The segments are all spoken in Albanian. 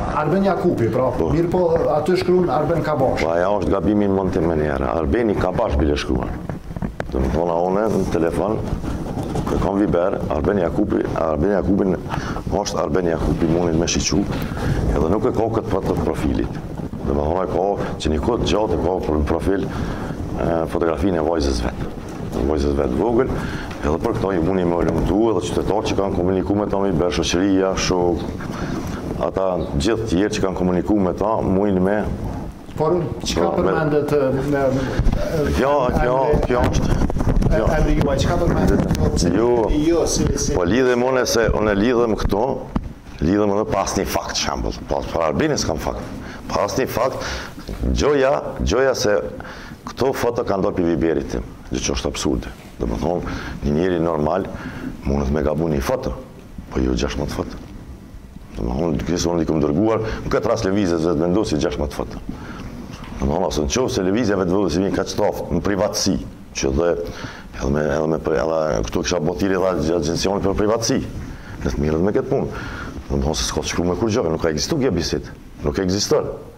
Arben Jakupi, pra, po. Mirë po aty shkruan Arben Kabashi. Po ajo është gabimi, domethënë njëra. Arben Kabashi bile shkruan. Domethënë unë në telefon, e kam Viber, Arben Jakupi, Arben Jakupi është Arben Jakupi, mundeni me shiku, edhe nuk e ka këtë foto të profilit. Domethënë ka që një kohë të gjatë e ka për profil fotografinë e vajzës vet. Të vajzës vet të vogël, edhe për këto mundeni me hulumtu edhe qytetarë që kanë komuniku me ta në Viber shoqëria, shokët, ata gjithë tjerë që kanë komuniku me ta, mujnë me... Por, çka përmendet... Kjo, kjo, kjo është... Emri juaj, çka përmendet kjo pse jo, jo, si, si... Po lidhem unë se, unë lidhem këtu, lidhem edhe pa asnjë fakt, shembull, pas për Arbenin s'kam fakt, pa asnjë fakt, gjoja, gjoja se Këto foto kanë dalë prej Viberit tim, gjë që është absurde. Domethënë, një njeri normal mundet me gabu një foto, po jo 16 foto. Domethënë, kinse unë i kam dërguar, në këtë rast Lëvizjes Vetëvendosje 16 foto. Domethënë, a në qoftë se Lëvizja Vetëvendosje dikë ka keqtrajtu, në privatësi, që dhe, edhe me, edhe me, edhe këtu kisha bo thirrje edhe agjencionit për privatësi. Le të merret me këtë punë. Domethënë s'ka të shkru me kurrgjo, nuk ka ekzistu kjo bisedë, nuk ka ekzistuar.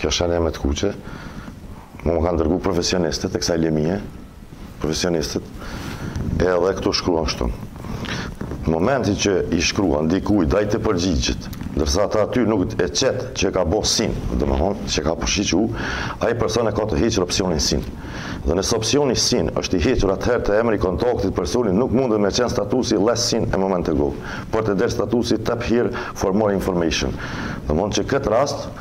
Kjo shenja me të kuqe, mua më kanë dërguar profesionistët e kësaj lëmie, profesionistët, edhe këtu shkruan kështu. Në momentin që i shkruan dikujt, dhe ai të përgjigjet, ndërsa ata aty nuk e qet që ka bo seen, domethënë, që ka për shiku, ai person e ka të hequr opcionin seen. Dhe nëse opcioni seen është i hequr atëherë te emri i kontaktit personit nuk mundet me qenë statusi last seen a moment ago, por të del statusi tap here for more information. Domethënë qikët rast,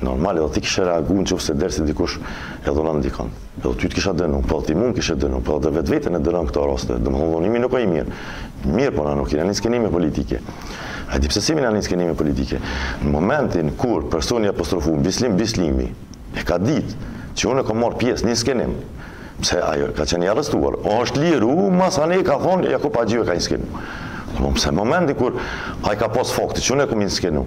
Normal, edhe ti kishe reagu në qoftë se del se dikush e dhunon dikënd. Edhe ty të kisha dënu, po edhe ti mu m'kishe dënu, po edhe vetveten e dënon këto raste. Domethënë, dhunimi nuk është i mirë. Mirë, po na nuk hymë në inskenime politike. A di pse s'hymë në inskenime politike? Në momentin kur personi i apostrofuar, Bislim Bislimi, e ka ditë që unë kam marrë pjesë në inskenim, pse ai ka qenë i arrestuar, ose është liru, masanej ka thonë, Jakupi gjo e ka inskenu. Në momentin kur ai ka pasë fakte që unë e kom inskenu,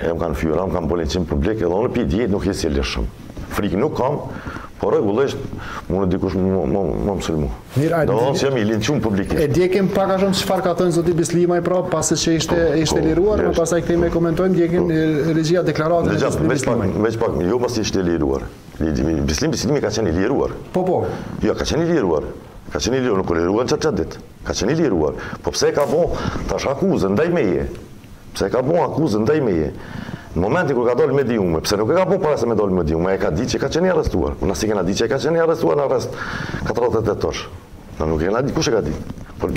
E më kanë fyer, më kanë bo linçim publik, edhe unë prej dje nuk jam i lirshëm. Frikë nuk kam, Po rregullisht mundet dikush më më më më sulmu. Mirë, ai domethënë jam i linçun publikisht. E ndjekim pak a shumë çfarë ka thënë zoti Bislimaj pra pasi që ishte po, ishte po, liruar, më pastaj kthehemi e komentojmë, ndjekim po. regjia deklaratën e zotit Bislimaj. Veç pak, jo pasi ishte liruar. Bislim Bislimi ka qenë i liruar. Po po. Jo, ka qenë i liruar. Ka qenë i liruar, nuk u liru qat qat ditë. Ka qenë i liruar. Po pse e ka bo tash akuzë ndaj meje? Pse e ka bo akuzë ndaj meje? Në momentin kur ka dalë n'mediume, pse nuk e ka bo para se me dalë n'mediume? A e ka ditë që ka qenë i arrestuar? Po na si kena ditë që e ka qenë i arrestuar në arrest katërdhjetë e tetë orë? Na nuk e kena ditë, kush e ka ditë? Po,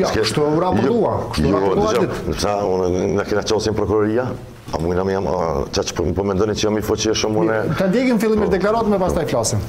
ja, s'ke... kështu u raportua, jo, kështu jo, raportua jo, ditë. Nëse, unë, na kena gjyqësinë prokuroria, a unë jam, a, që që po, po mendoni që jam i fuqishëm, unë... Ta ndjekim fillimisht po. deklaratën e pastaj flasim.